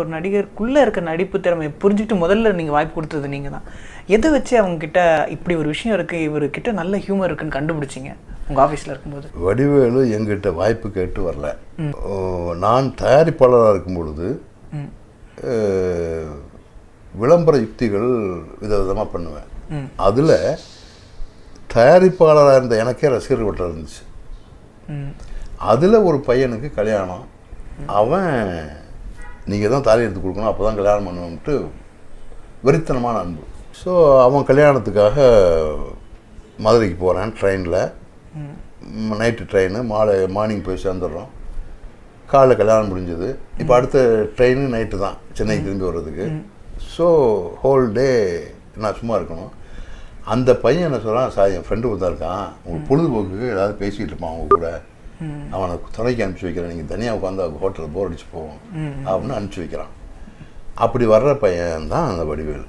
ஒரு நடிகருக்குள்ள இருக்க நடிப்பு திறமையை புரிஞ்சுக்கிட்டு முதல்ல நீங்க வாய்ப்பு கொடுத்தது நீங்க தான் எதை வச்சு அவங்க கிட்ட இப்படி ஒரு விஷயம் இருக்கு இவர்கிட்ட நல்ல ஹியூமர் இருக்குன்னு கண்டுபிடிச்சீங்க? உங்க ஆபீஸ்ல இருக்கும்போது. வடிவேலு எங்கிட்ட வாய்ப்பு கேட்டு வரல. நான் தயாரிப்பாளராக இருக்கும் பொழுது விளம்பர யுக்திகள் விதவிதமாக பண்ணுவேன். அதில் தயாரிப்பாளராக இருந்த எனக்கே ரசிகர் வட்டம் இருந்துச்சு. அதில் ஒரு பையனுக்கு கல்யாணம். அவன் நீங்கள் தான் தாலி எடுத்து கொடுக்கணும் அப்போ தான் கல்யாணம் பண்ணுவோம்ட்டு வெறித்தனமான அன்பு. ஸோ அவன் கல்யாணத்துக்காக மதுரைக்கு போகிறேன் ட்ரெயினில் நைட்டு ட்ரெயின் மாலை மார்னிங் போய் சேர்ந்துடுறோம். காலைல கல்யாணம் முடிஞ்சது. இப்போ அடுத்த ட்ரெயின் நைட்டு தான் சென்னைக்கு திரும்பி வர்றதுக்கு. ஸோ ஹோல் டே நான் சும்மா இருக்கணும். அந்த பையன் என்ன சொல்கிறான் சார் என் ஃப்ரெண்டு ஒருத்தன் இருக்கான். உங்கள் பொழுதுபோக்குக்கு ஏதாவது பேசிக்கிட்டு இருப்பான் அவங்க கூட. அவனை துணைக்கு அனுப்பிச்சி வைக்கிறேன். நீங்கள் தனியாக உட்காந்து ஹோட்டலில் போர் அடிச்சு போவோம். அப்படின்னு அனுப்பிச்சி வைக்கிறான். அப்படி வர்ற பையன் தான் அந்த வடிவேல்.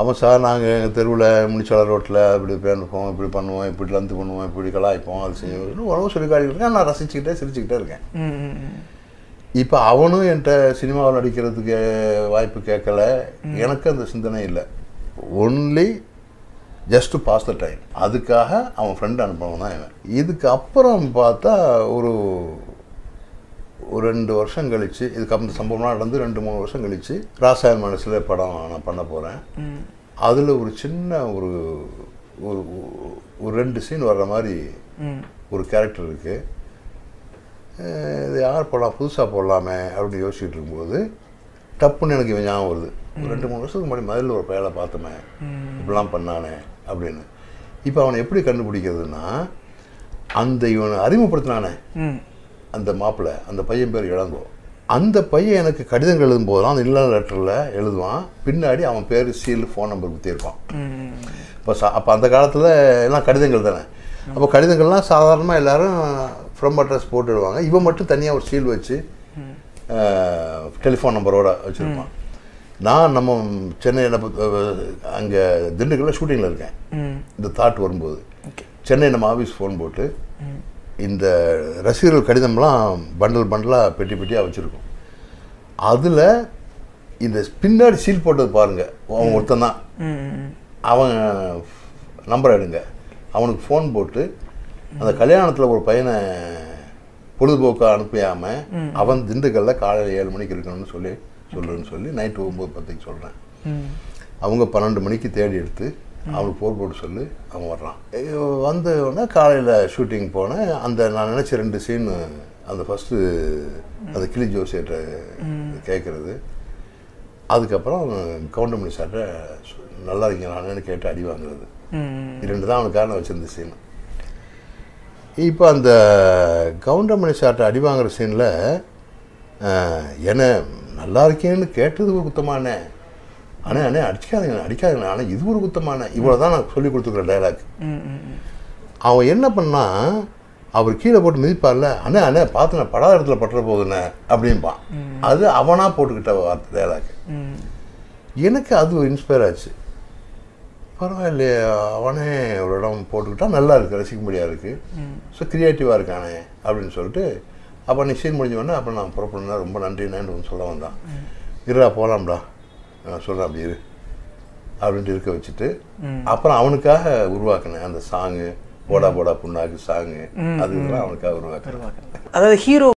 அவன் சார் நாங்கள் எங்கள் தெருவில் முனிச்சாளர் ரோட்டில் இப்படி பேணுப்போம் இப்படி பண்ணுவோம் இப்படி லந்து பண்ணுவோம் இப்படி கலாய்ப்போம் அது செய்வோம் உணவு சொல்லி காட்டிட்டு இருக்கேன். நான் ரசிச்சுக்கிட்டே சிரிச்சுக்கிட்டே இருக்கேன். இப்போ அவனும் என்கிட்ட சினிமாவில் நடிக்கிறதுக்கு வாய்ப்பு கேட்கல. எனக்கு அந்த சிந்தனை இல்லை. Only just pass the time அதுக்காக அவன் ஃப்ரெண்டு அனுப்பவன் தான் இவன். இதுக்கு அப்புறம் பார்த்தா ஒரு ஒரு ரெண்டு வருஷம் கழிச்சு இதுக்கு அந்த சம்பவம்லாம் நடந்து ரெண்டு மூணு வருஷம் கழிச்சு ராசாயன் மனசில் படம் நான் பண்ண போகிறேன். அதில் ஒரு சின்ன ஒரு ஒரு ஒரு ரெண்டு சீன் வர்ற மாதிரி. ஒரு கேரக்டர் இருக்குது இது யார் போடலாம் புதுசாக போடலாமே அப்படின்னு யோசிச்சுட்டு இருக்கும்போது டப்புன்னு எனக்கு இவன் ஞாபகம் வருது. ஒரு ரெண்டு மூணு வருஷத்துக்கு முன்னாடி மதுரையில் ஒரு பயலை பார்த்தோமே. இப்படிலாம் பண்ணானே அப்படின்னு. இப்போ அவனை எப்படி கண்டுபிடிக்கிறதுனா அந்த இவனை அறிமுகப்படுத்தினானே. அந்த மாப்பிள்ளை அந்த பையன் பேர் இளங்கோ. அந்த பையன் எனக்கு கடிதங்கள் எழுதும் போதெல்லாம் அந்த இல்ல லெட்டரில் எழுதுவான். பின்னாடி அவன் பேர் சீல் ஃபோன் நம்பர் குத்திருப்பான் ம். இப்போ சா அப்போ அந்த காலத்தில் எல்லாம் கடிதங்கள் தானே. அப்போ கடிதங்கள்லாம் சாதாரணமாக எல்லாரும் ஃப்ரம் அட்ரஸ் போட்டுடுவாங்க. இவன் மட்டும் தனியாக ஒரு சீல் வச்சு டெலிஃபோன் நம்பரோட வச்சுருப்பான். நான் நம்ம சென்னையில் அங்கே திண்டுக்கல்ல ஷூட்டிங்கில் இருக்கேன். இந்த தாட் வரும்போது. சென்னை நம்ம ஆஃபீஸ் ஃபோன் போட்டு இந்த ரசிகர்கள் கடிதம்லாம் பண்டல் பண்டலாக பெட்டி பெட்டியாக வச்சுருக்கோம். அதில் இந்த பின்னாடி சீல் போட்டது பாருங்கள் அவன் ஒருத்தன் தான். அவன் நம்பர் எடுங்க. அவனுக்கு ஃபோன் போட்டு அந்த கல்யாணத்தில் ஒரு பையனை பொழுதுபோக்காக அனுப்பியாமல் அவன் திண்டுக்கல்ல காலையில் ஏழு மணிக்கு இருக்கணும்னு சொல்லி சொல்லுன்னு சொல்லி நைட்டு ஒம்பது பத்துக்கு சொல்கிறேன். அவங்க பன்னெண்டு மணிக்கு தேடி எடுத்து அவனுக்கு போர் போட்டு சொல்லி அவன் வர்றான். வந்த உடனே காலையில் ஷூட்டிங் போனேன். அந்த நான் நினச்ச ரெண்டு சீன் அந்த ஃபஸ்ட்டு அந்த கிளி ஜோசியர்கிட்ட கேட்குறது அதுக்கப்புறம் கவுண்டமணி சார்கிட்ட நல்லா இருக்கீங்க நானு கேட்டு அடி வாங்குறது. ரெண்டு தான் அவனுக்காக நான் வச்சிருந்த சீன் இப்போ அந்த கவுண்டமணி சார்ட்ட அடி வாங்குற சீனில் என்ன நல்லா இருக்கேன்னு கேட்டது ஒரு குத்தமானே. அண்ணே அண்ணே அடிக்காதீங்க அடிக்காதீங்க ஆனால் இது ஒரு குத்தமானே. இவ்வளோ தான் நான் சொல்லி கொடுத்துருக்குறேன் டைலாக். அவன் என்ன பண்ணா அவர் கீழே போட்டு மிதிப்பார்ல அண்ணே அண்ணே பார்த்து நான் படாத இடத்துல பட்டுற போகுதுண்ணே அப்படிம்பான் அது அவனாக போட்டுக்கிட்ட வார்த்தை டைலாக். எனக்கு அது இன்ஸ்பயர் ஆச்சு. பரவாயில்லையே அவனே ஒரு இடம் போட்டுக்கிட்டா நல்லா இருக்கு ரசிக்கும்படியாக இருக்கு ஸோ க்ரியேட்டிவாக இருக்கானே அப்படின்னு சொல்லிட்டு அப்போ நீ சீன் முடிஞ்ச உடனே அப்போ நான் புறப்படுனா ரொம்ப நன்றிண்ணேன்னு ஒன்று சொல்ல வந்தான். இருடா போகலாம்டா நான் சொல்கிறேன் அப்படி இரு. அப்படின்ட்டு இருக்க வச்சுட்டு அப்புறம் அவனுக்காக உருவாக்கினேன். அந்த சாங்கு போடா போடா புண்ணாக்கு சாங்கு அது இதெல்லாம் அவனுக்காக உருவாக்கினேன். அதாவது ஹீரோ